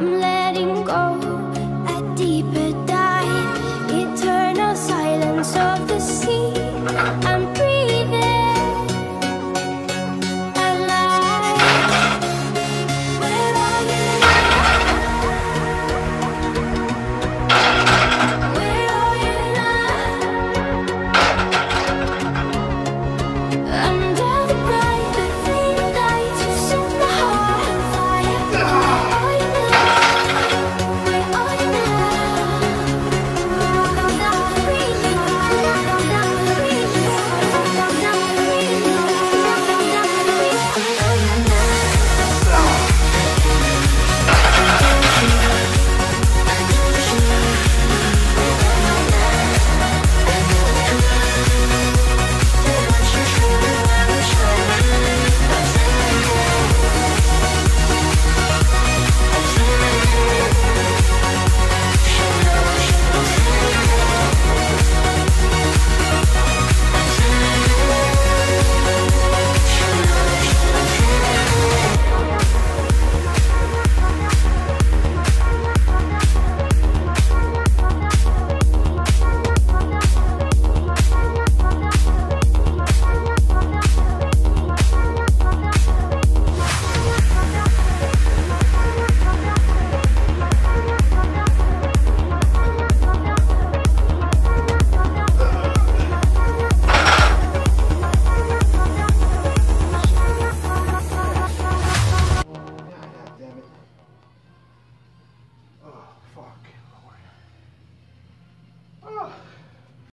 I'm letting go a deeper dive. Fuck.